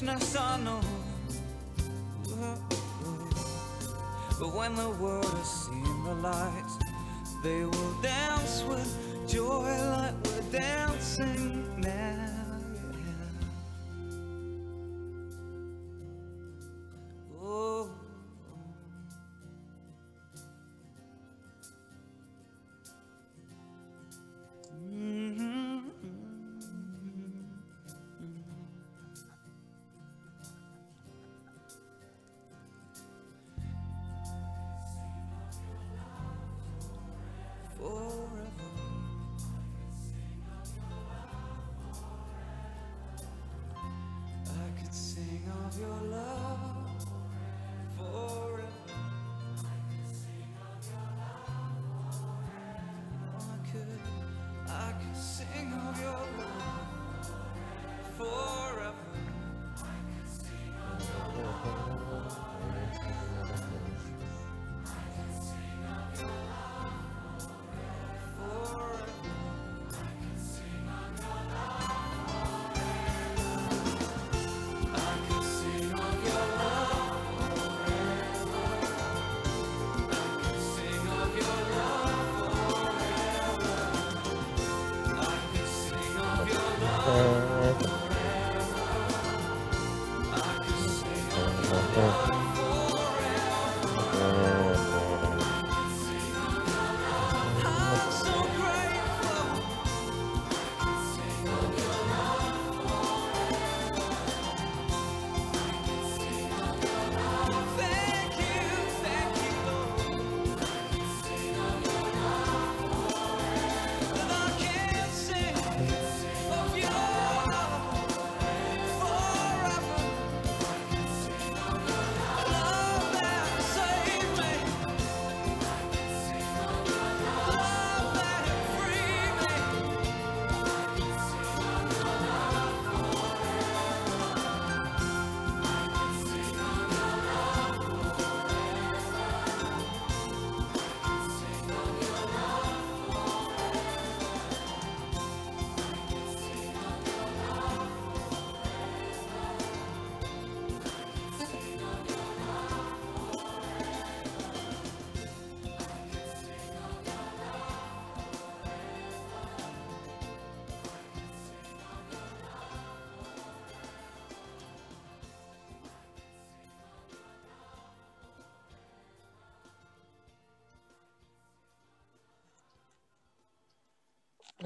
foolishness, I know. But when the world has seen the light, they will your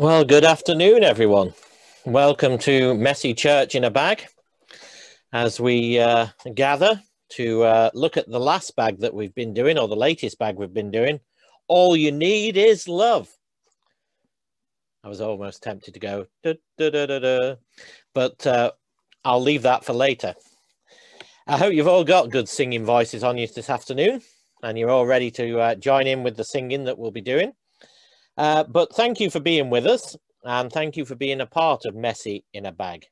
Well, good afternoon, everyone. Welcome to Messy Church in a Bag as we uh, gather to uh, look at the last bag that we've been doing, or the latest bag we've been doing. All you need is love. I was almost tempted to go, "Da, da, da, da, da," but uh, I'll leave that for later. I hope you've all got good singing voices on you this afternoon and you're all ready to uh, join in with the singing that we'll be doing. Uh, but thank you for being with us and thank you for being a part of Messy in a Bag.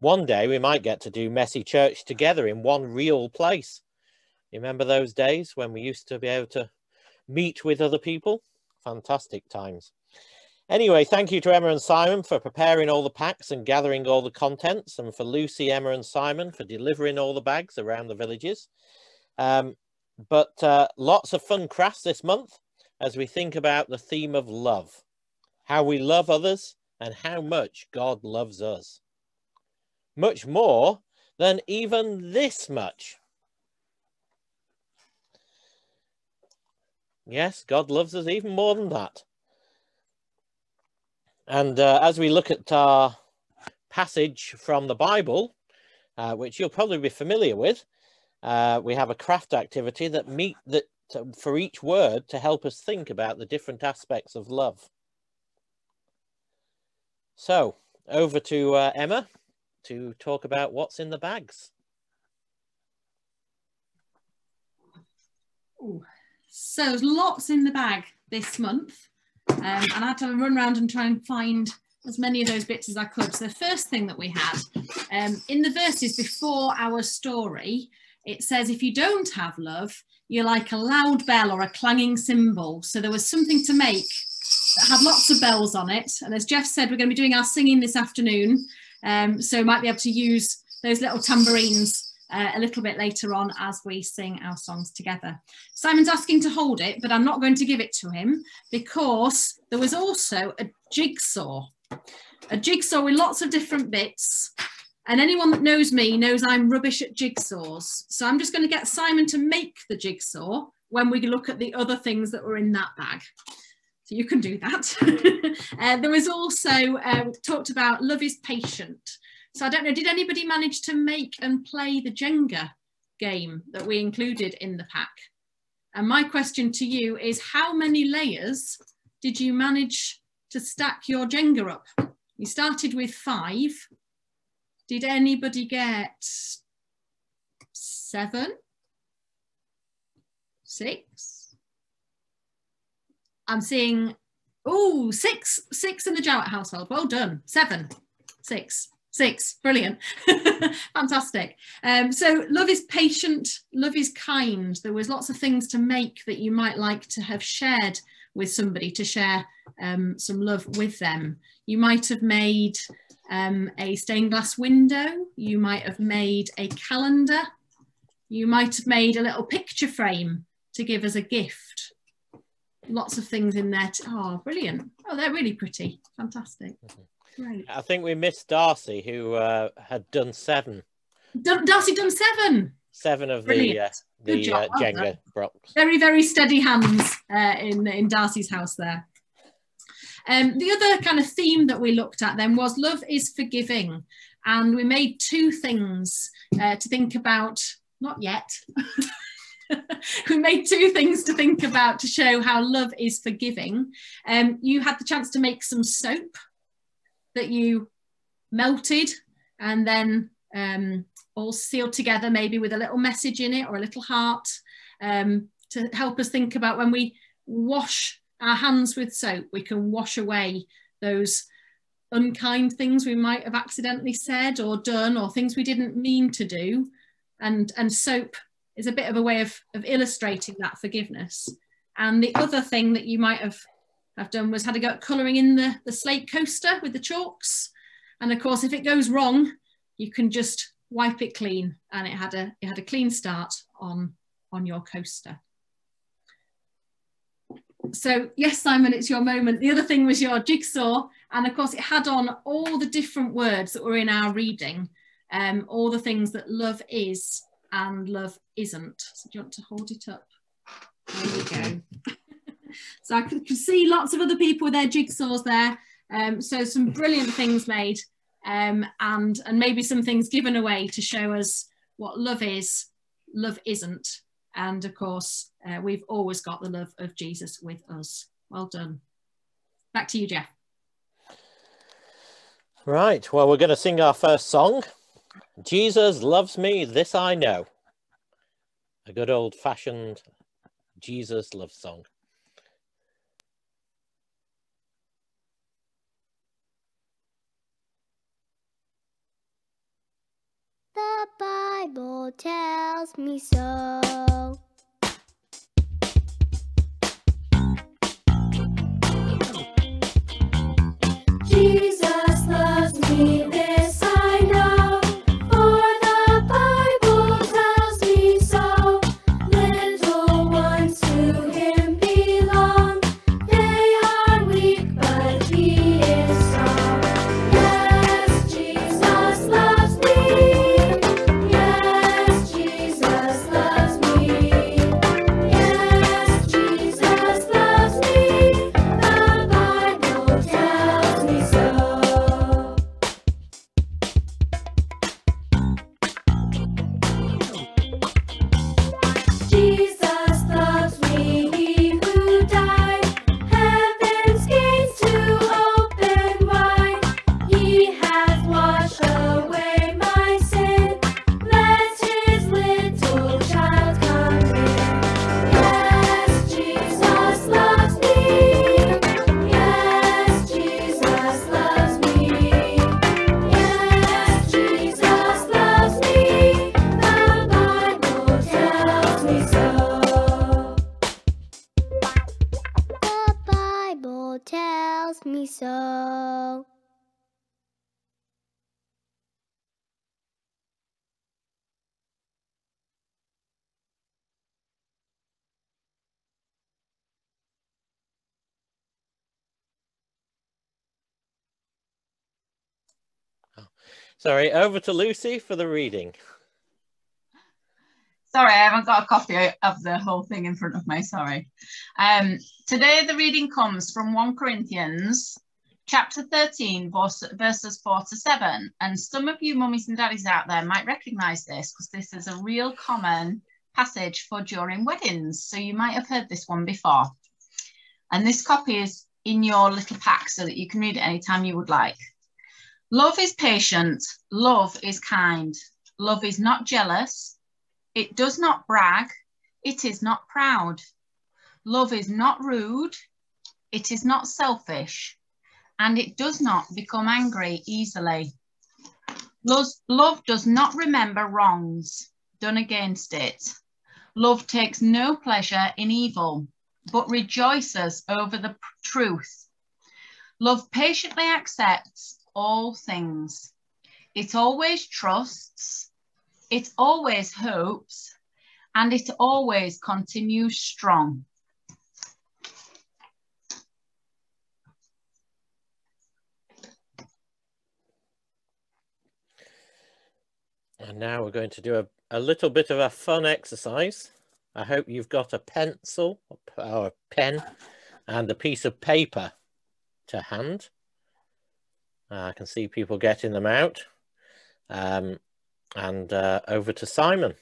One day we might get to do Messy Church together in one real place. You remember those days when we used to be able to meet with other people? Fantastic times. Anyway, thank you to Emma and Simon for preparing all the packs and gathering all the contents, and for Lucy, Emma, and Simon for delivering all the bags around the villages. Um, but uh, lots of fun crafts this month as we think about the theme of love, how we love others, and how much God loves us. Much more than even this much. Yes, God loves us even more than that. And uh, as we look at our passage from the Bible, uh, which you'll probably be familiar with, uh, we have a craft activity that meet that for each word to help us think about the different aspects of love. So over to uh, Emma to talk about what's in the bags. Ooh. So there's lots in the bag this month. Um, and I had to run around and try and find as many of those bits as I could. So the first thing that we had um, in the verses before our story, it says, if you don't have love, you're like a loud bell or a clanging cymbal. So there was something to make that had lots of bells on it. And as Geoff said, we're going to be doing our singing this afternoon. Um, so might be able to use those little tambourines uh, a little bit later on as we sing our songs together. Simon's asking to hold it, but I'm not going to give it to him because there was also a jigsaw. A jigsaw with lots of different bits. And anyone that knows me knows I'm rubbish at jigsaws. So I'm just going to get Simon to make the jigsaw when we look at the other things that were in that bag. So you can do that. uh, there was also uh, talked about love is patient. So I don't know, did anybody manage to make and play the Jenga game that we included in the pack? And my question to you is how many layers did you manage to stack your Jenga up? You started with five. Did anybody get seven? Six? I'm seeing, oh, six, six in the Jowett household. Well done. Seven, six, six. Brilliant. Fantastic. Um, so love is patient, love is kind. There was lots of things to make that you might like to have shared with somebody to share um, some love with them. You might have made um, a stained glass window. You might have made a calendar. You might have made a little picture frame to give as a gift. Lots of things in there. Oh, brilliant. Oh, they're really pretty. Fantastic. Great. I think we missed Darcy, who uh, had done seven, Dun- Darcy done seven. seven of the uh, the job, uh, Jenga blocks. Very, very steady hands uh, in, in Darcy's house there. Um, the other kind of theme that we looked at then was love is forgiving. And we made two things uh, to think about, not yet. we made two things to think about to show how love is forgiving. Um, you had the chance to make some soap that you melted and then um, all sealed together, maybe with a little message in it or a little heart um, to help us think about when we wash our hands with soap, we can wash away those unkind things we might have accidentally said or done or things we didn't mean to do. And, and soap is a bit of a way of, of illustrating that forgiveness. And the other thing that you might have, have done was had a go at colouring in the, the slate coaster with the chalks. And of course, if it goes wrong, you can just wipe it clean and it had a, it had a clean start on, on your coaster. So yes, Simon, it's your moment. The other thing was your jigsaw. And of course it had on all the different words that were in our reading, um, all the things that love is and love isn't. So do you want to hold it up? There we go. so I could see lots of other people with their jigsaws there. Um, so some brilliant things made um, and, and maybe some things given away to show us what love is, love isn't. And of course, uh, we've always got the love of Jesus with us. Well done. Back to you, Geoff. Right. Well, we're going to sing our first song. Jesus loves me, this I know. A good old fashioned Jesus love song. The Bible tells me so. Sorry, over to Lucy for the reading. Sorry, I haven't got a copy of the whole thing in front of me. Sorry. Um, today, the reading comes from 1 Corinthians chapter 13, verses 4 to 7. And some of you mummies and daddies out there might recognize this because this is a real common passage for during weddings. So you might have heard this one before. And this copy is in your little pack so that you can read it anytime you would like. Love is patient. Love is kind. Love is not jealous. It does not brag. It is not proud. Love is not rude. It is not selfish. And it does not become angry easily. Love, love does not remember wrongs done against it. Love takes no pleasure in evil, but rejoices over the truth. Love patiently accepts all things. It always trusts, it always hopes, and it always continues strong. And now we're going to do a, a little bit of a fun exercise. I hope you've got a pencil or a pen and a piece of paper to hand. Uh, I can see people getting them out. Um, and uh, over to Simon.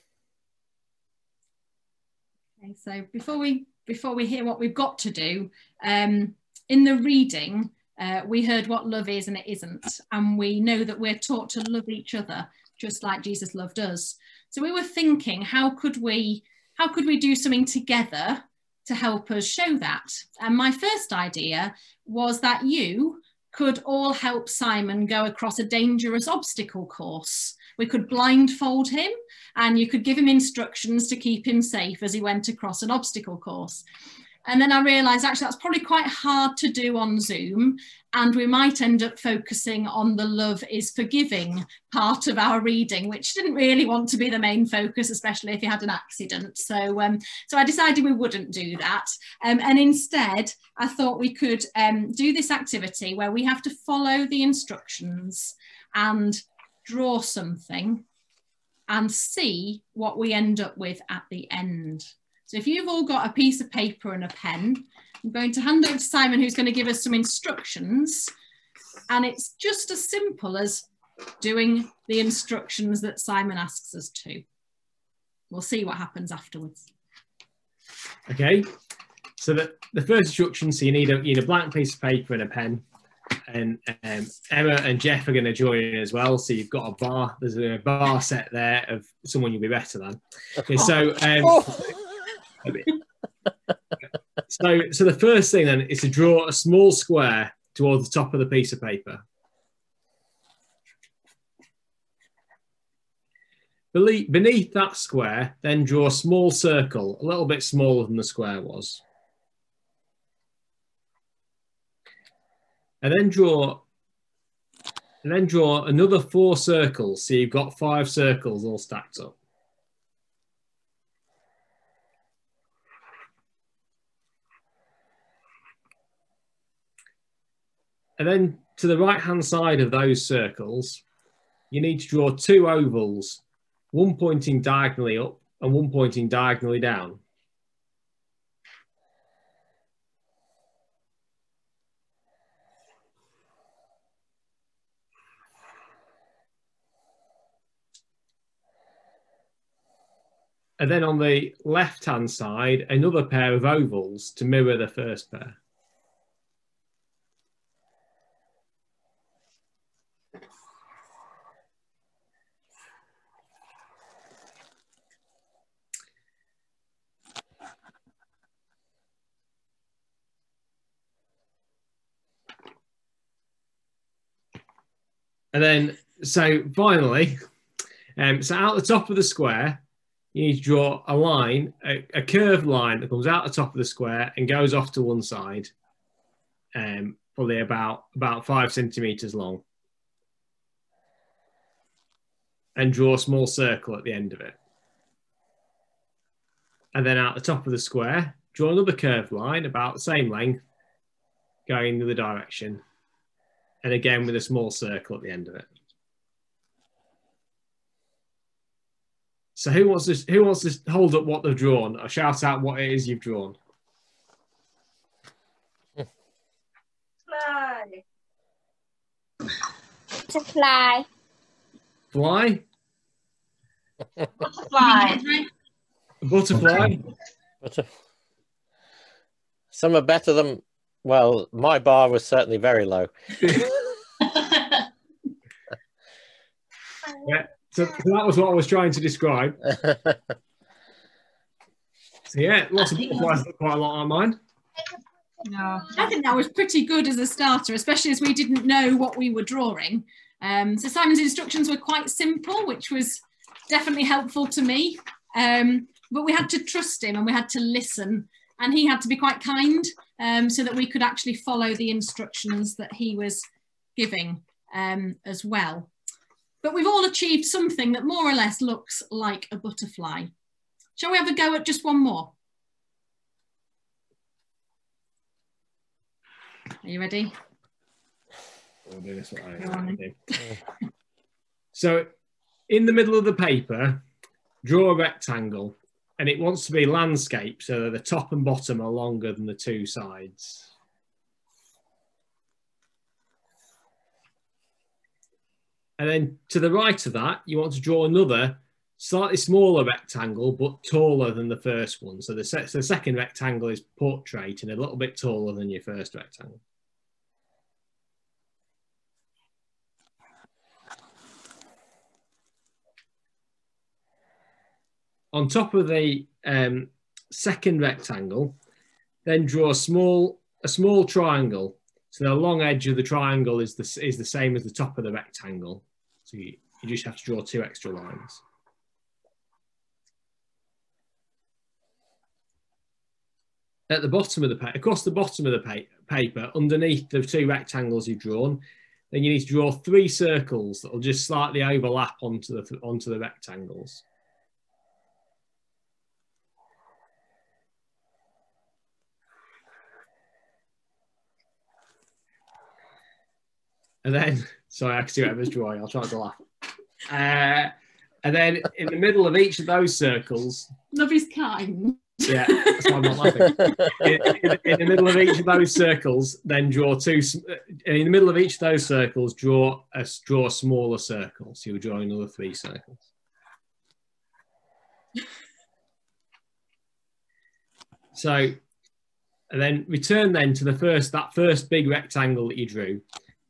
Okay, so before we before we hear what we've got to do, um, in the reading, uh, we heard what love is and it isn't, and we know that we're taught to love each other just like Jesus loved us. So we were thinking, how could we how could we do something together to help us show that? And my first idea was that you could all help Simon go across a dangerous obstacle course. We could blindfold him and you could give him instructions to keep him safe as he went across an obstacle course. And then I realised actually that's probably quite hard to do on Zoom, and we might end up focusing on the love is forgiving part of our reading, which didn't really want to be the main focus, especially if you had an accident. So, um, so I decided we wouldn't do that, um, and instead I thought we could um, do this activity where we have to follow the instructions and draw something and see what we end up with at the end. So if you've all got a piece of paper and a pen, I'm going to hand over to Simon who's going to give us some instructions. And it's just as simple as doing the instructions that Simon asks us to. We'll see what happens afterwards. Okay, so the, the first instruction, so you need a you need a blank piece of paper and a pen, and um, Emma and Geoff are going to join in as well. So you've got a bar. There's a bar set there of someone you'll be better than. Okay, so um, so so the first thing then is to draw a small square towards the top of the piece of paper. Beneath that square, then draw a small circle, a little bit smaller than the square was. And then draw and then draw another four circles. So you've got five circles all stacked up. And then to the right hand side of those circles, you need to draw two ovals, one pointing diagonally up and one pointing diagonally down. And then on the left hand side, another pair of ovals to mirror the first pair. And then, so finally, um, so out the top of the square, you need to draw a line, a, a curved line that comes out the top of the square and goes off to one side. um, probably about about five centimeters long, and draw a small circle at the end of it. And then out the top of the square, draw another curved line about the same length, going in the other direction, and again with a small circle at the end of it. So who wants to who wants to hold up what they've drawn or shout out what it is you've drawn? Fly. Butterfly. Fly, Butterfly. a butterfly. But, some are better than, well, my bar was certainly very low. Yeah. So that was what I was trying to describe. So yeah, lots of butterflies look quite a lot on mine. no. I think that was pretty good as a starter, especially as we didn't know what we were drawing. Um, so Simon's instructions were quite simple, which was definitely helpful to me. Um, but we had to trust him and we had to listen, and he had to be quite kind um, so that we could actually follow the instructions that he was giving um, as well. But we've all achieved something that more or less looks like a butterfly. Shall we have a go at just one more? Are you ready? I'll do this what I Go on do. So in the middle of the paper, draw a rectangle and it wants to be landscape so the top and bottom are longer than the two sides. And then to the right of that, you want to draw another slightly smaller rectangle, but taller than the first one. So the, se- so the second rectangle is portrait and a little bit taller than your first rectangle. On top of the um, second rectangle, then draw a small a small triangle. So the long edge of the triangle is the is the same as the top of the rectangle. So you, you just have to draw two extra lines. At the bottom of the paper, across the bottom of the pa- paper, underneath the two rectangles you've drawn, then you need to draw three circles that will just slightly overlap onto the onto the rectangles. And then, sorry, I can see what Emma's drawing. I'll try not to laugh. Uh, and then in the middle of each of those circles, Love is kind. yeah, that's why I'm not laughing. In, in- in the middle of each of those circles, then draw two. uh, In the middle of each of those circles, draw a draw a smaller circle. So you're drawing another three circles. So, and then return then to the first that first big rectangle that you drew,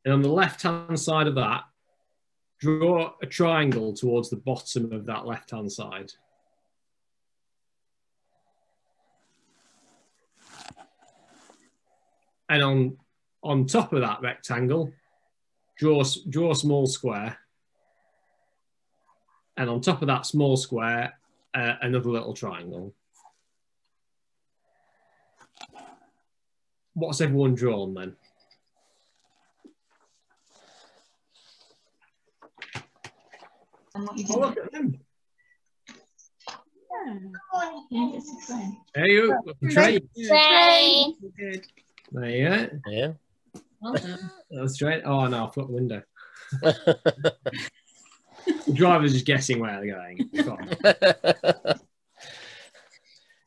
and on the left hand side of that, draw a triangle towards the bottom of that left hand side. And on on top of that rectangle, draw draw a small square. And on top of that small square, uh, another little triangle. What's everyone drawn then? And what you Oh, do. look at them. Yeah, it's exciting. There you go. Train. Train. There you go. Yeah. Well done. That's straight. Oh no, I've got the window. The driver's just guessing where they're going.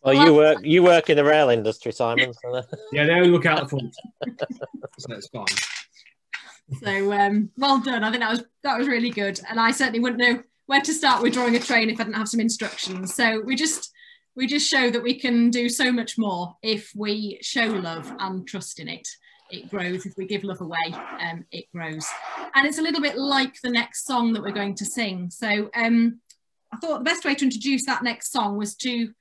Well, you work you work in the rail industry, Simon. So yeah, they only look out the front. so it's fine. So um, well done. I think that was that was really good, and I certainly wouldn't know where to start with drawing a train if I didn't have some instructions. So we just we just show that we can do so much more if we show love and trust in it. It grows if we give love away. Um, it grows, and it's a little bit like the next song that we're going to sing. So um, I thought the best way to introduce that next song was to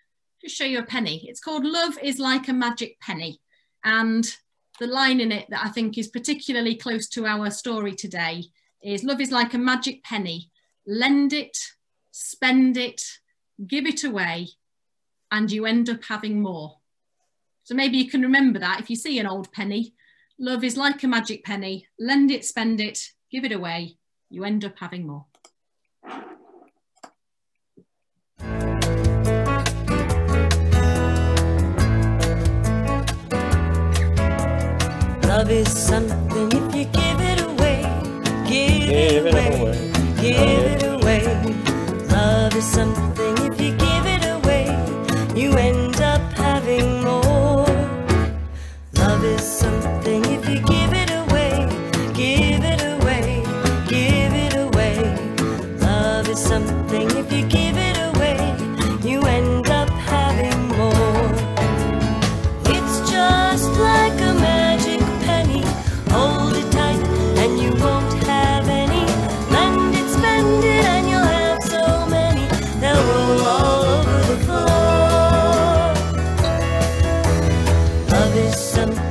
just show you a penny. It's called "Love Is Like a Magic Penny," and the line in it that I think is particularly close to our story today is love is like a magic penny. Lend it, spend it, give it away, and you end up having more. So maybe you can remember that if you see an old penny, Love is like a magic penny. Lend it, spend it, give it away. You end up having more. Love is something if you give it away, give, Give it it away, away. give it away. Love is something if you give it away, you end up having more. Love is something if you give it away, give it away, give it away. Love is something if you give it Love is something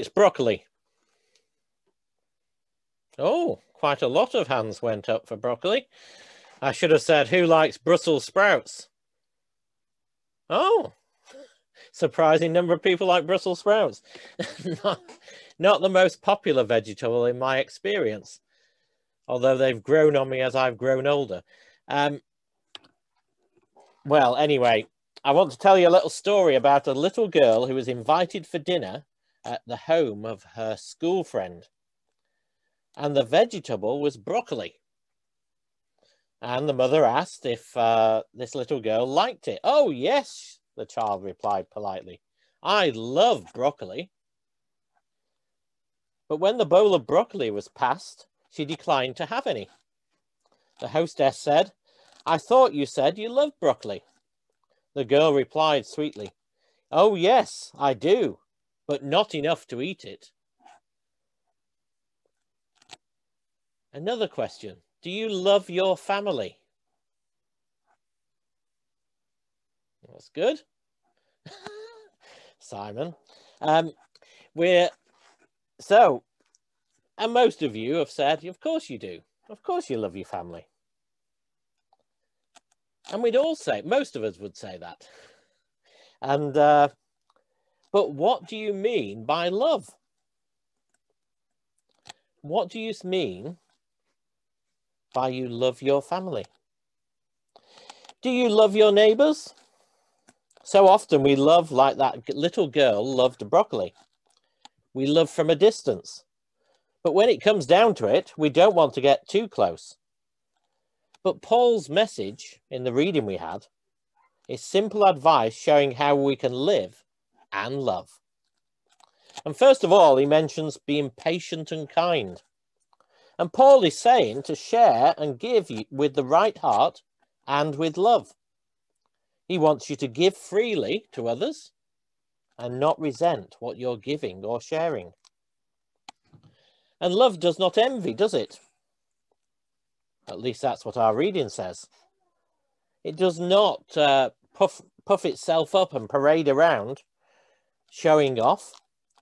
likes broccoli? Oh, quite a lot of hands went up for broccoli. I should have said, who likes Brussels sprouts? Oh, surprising number of people like Brussels sprouts. not, not the most popular vegetable in my experience, although they've grown on me as I've grown older. Um, well, anyway, I want to tell you a little story about a little girl who was invited for dinner at the home of her school friend. And the vegetable was broccoli. And the mother asked if uh, this little girl liked it. Oh, yes, the child replied politely. I love broccoli. But when the bowl of broccoli was passed, she declined to have any. The hostess said, I thought you said you loved broccoli. The girl replied sweetly, Oh, yes, I do, but not enough to eat it. Another question Do you love your family? That's good. Simon. Um, we're so, and most of you have said, of course you do. Of course you love your family. And we'd all say, most of us would say that. And, uh, but what do you mean by love? What do you mean by you love your family? Do you love your neighbors? So often we love like that little girl loved broccoli. We love from a distance. But when it comes down to it, we don't want to get too close. But Paul's message in the reading we had is simple advice showing how we can live and love. And first of all, he mentions being patient and kind. And Paul is saying to share and give with the right heart and with love. He wants you to give freely to others and not resent what you're giving or sharing. And love does not envy, does it? At least that's what our reading says. It does not uh, puff, puff itself up and parade around, showing off.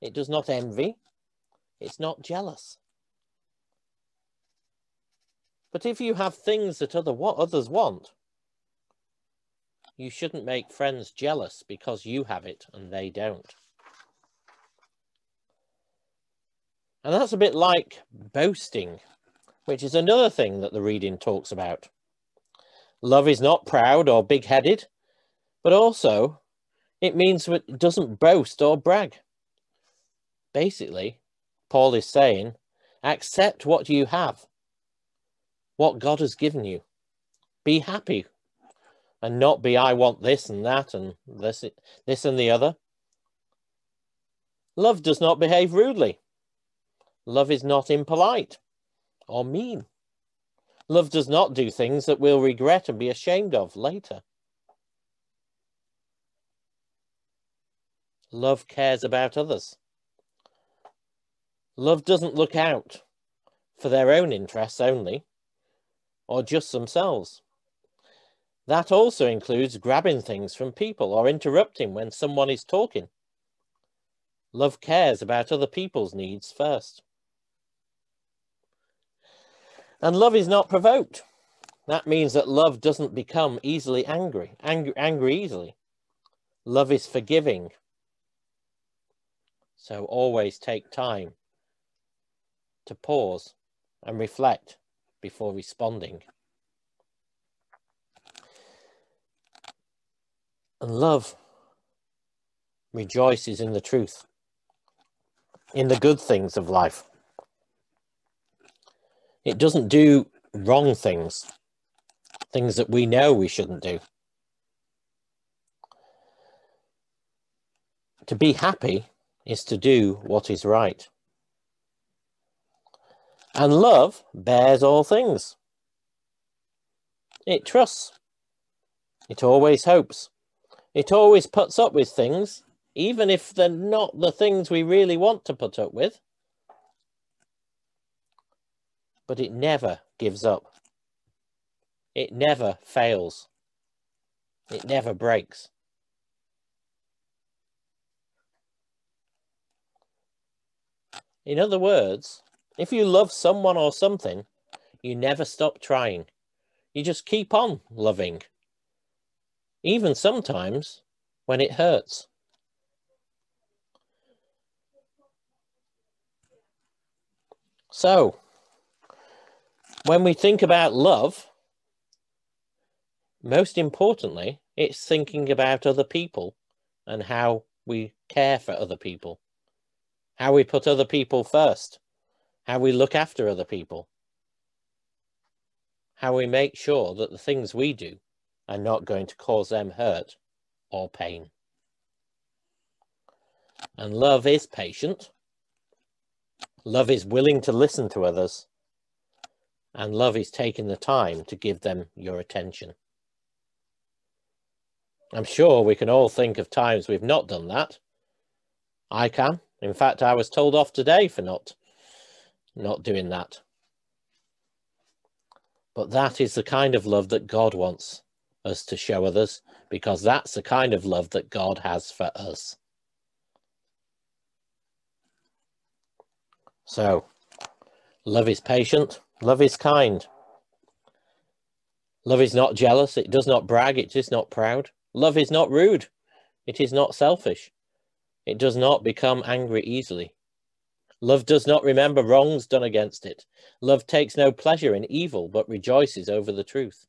It does not envy. It's not jealous. But if you have things that other what others want, you shouldn't make friends jealous because you have it and they don't. And that's a bit like boasting, which is another thing that the reading talks about. Love is not proud or big headed, but also it means it doesn't boast or brag. Basically, Paul is saying, accept what you have, what God has given you. Be happy and not be, I want this and that and this, this and the other. Love does not behave rudely. Love is not impolite or mean. Love does not do things that we'll regret and be ashamed of later. Love cares about others. Love doesn't look out for their own interests only or just themselves. That also includes grabbing things from people or interrupting when someone is talking. Love cares about other people's needs first. And love is not provoked. That means that love doesn't become easily angry, angry, angry easily. Love is forgiving. So always take time to pause and reflect before responding. And love rejoices in the truth, in the good things of life. It doesn't do wrong things, things that we know we shouldn't do. To be happy is to do what is right. And love bears all things. It trusts. It always hopes. It always puts up with things, even if they're not the things we really want to put up with. But it never gives up. It never fails. It never breaks. In other words, if you love someone or something, you never stop trying. You just keep on loving even sometimes when it hurts. So, when we think about love, most importantly, it's thinking about other people and how we care for other people, how we put other people first, how we look after other people, how we make sure that the things we do are not going to cause them hurt or pain. And love is patient. Love is willing to listen to others. And love is taking the time to give them your attention. I'm sure we can all think of times we've not done that. I can. In fact, I was told off today for not, not doing that. But that is the kind of love that God wants us to show others because that's the kind of love that God has for us. So, love is patient, love is kind. Love is not jealous, it does not brag, it is not proud. Love is not rude, it is not selfish. It does not become angry easily. Love does not remember wrongs done against it. Love takes no pleasure in evil, but rejoices over the truth.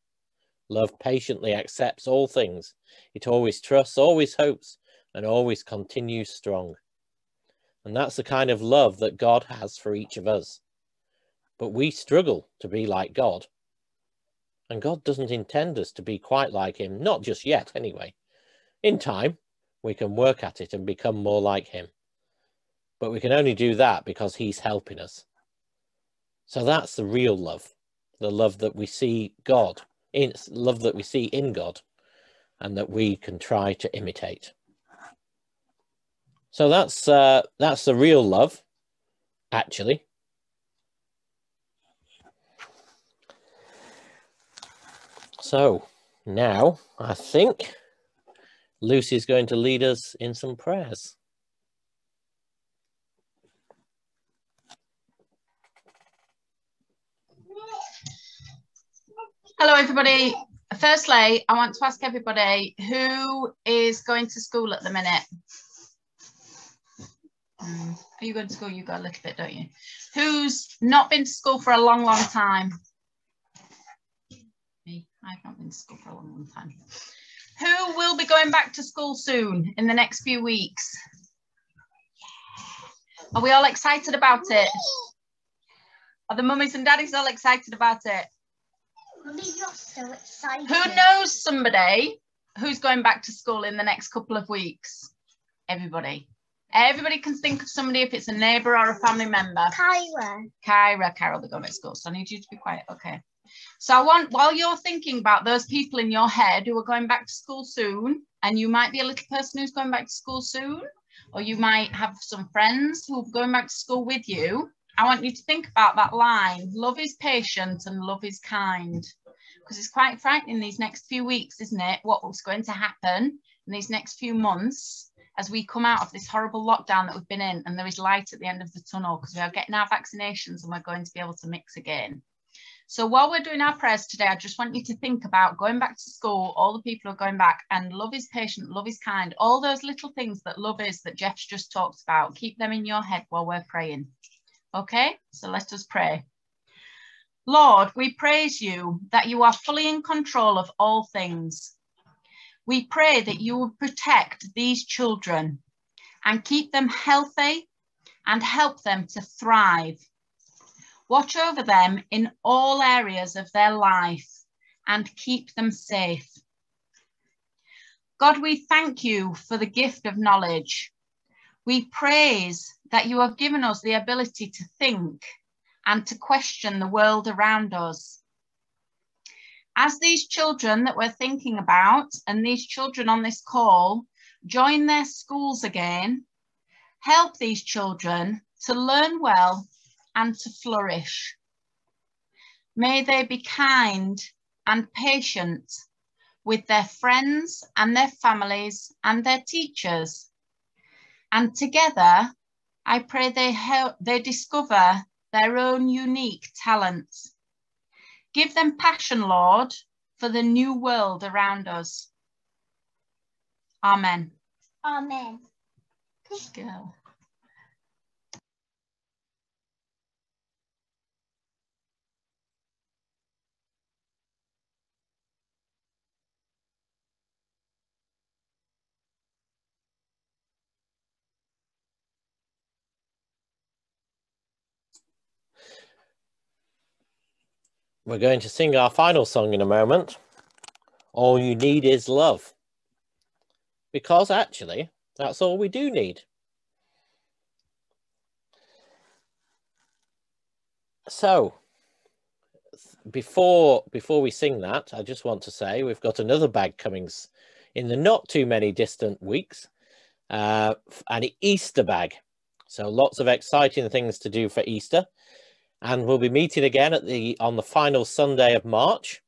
Love patiently accepts all things. It always trusts, always hopes, and always continues strong. And that's the kind of love that God has for each of us. But we struggle to be like God. And God doesn't intend us to be quite like Him, not just yet, anyway. In time, we can work at it and become more like him. But we can only do that because he's helping us. So that's the real love, the love that we see God in, love that we see in God and that we can try to imitate. So that's uh, that's the real love, actually. So now I think Lucy's going to lead us in some prayers. Hello, everybody. Firstly, I want to ask everybody who is going to school at the minute. Hmm, Are you going to school? You got a little bit, don't you? Who's not been to school for a long, long time? Me. I've not been to school for a long, long time. Who will be going back to school soon in the next few weeks? Are we all excited about it? Are the mummies and daddies all excited about it? Mummy, you're so excited. Who knows somebody who's going back to school in the next couple of weeks? Everybody. Everybody can think of somebody if it's a neighbour or a family member. Kyra. Kyra, Carol, they're going to school. So I need you to be quiet. Okay. So I want, while you're thinking about those people in your head who are going back to school soon, and you might be a little person who's going back to school soon, or you might have some friends who are going back to school with you, I want you to think about that line love is patient and love is kind. Because it's quite frightening these next few weeks, isn't it? What's going to happen in these next few months as we come out of this horrible lockdown that we've been in, and there is light at the end of the tunnel because we are getting our vaccinations and we're going to be able to mix again. So while we're doing our prayers today, I just want you to think about going back to school, all the people are going back, and love is patient, love is kind, all those little things that love is that Geoff's just talked about. Keep them in your head while we're praying. Okay, so let us pray. Lord, we praise you that you are fully in control of all things. We pray that you will protect these children and keep them healthy and help them to thrive. Watch over them in all areas of their life and keep them safe. God, we thank you for the gift of knowledge. We praise that you have given us the ability to think and to question the world around us. As these children that we're thinking about and these children on this call join their schools again, help these children to learn well and to flourish. May they be kind and patient with their friends and their families and their teachers. And together, I pray they help, they discover their own unique talents. Give them passion, Lord, for the new world around us. Amen. Amen. Good girl. We're going to sing our final song in a moment. All you need is love. Because actually, that's all we do need. So, before before we sing that, I just want to say we've got another bag coming in the not too many distant weeks, uh, an Easter bag. So lots of exciting things to do for Easter and we'll be meeting again at the on the final Sunday of March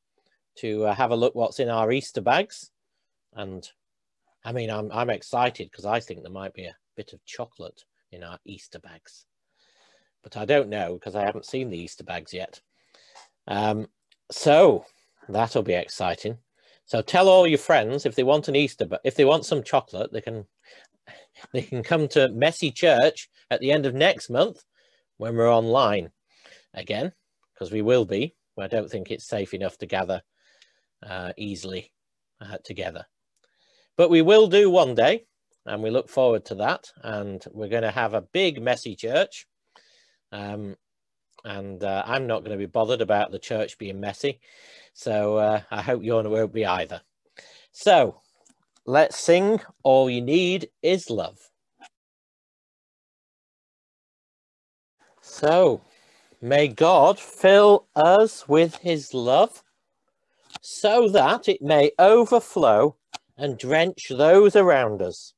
to uh, have a look what's in our Easter bags. And I mean, I'm I'm excited because I think there might be a bit of chocolate in our Easter bags, but I don't know because I haven't seen the Easter bags yet. Um, so that'll be exciting. So tell all your friends if they want an Easter, but if they want some chocolate, they can they can come to Messy Church at the end of next month when we're online again, because we will be. I don't think it's safe enough to gather uh, easily uh, together. But we will do one day, and we look forward to that. And we're going to have a big, messy church. Um, and uh, I'm not going to be bothered about the church being messy. So uh, I hope you won't be either. So let's sing All You Need Is Love. So, may God fill us with his love so that it may overflow and drench those around us.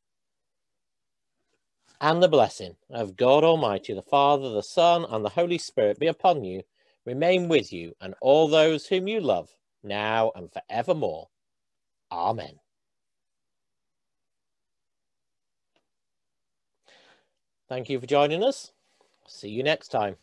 And the blessing of God Almighty, the Father, the Son, and the Holy Spirit be upon you, remain with you, and all those whom you love, now and forevermore. Amen. Thank you for joining us. See you next time.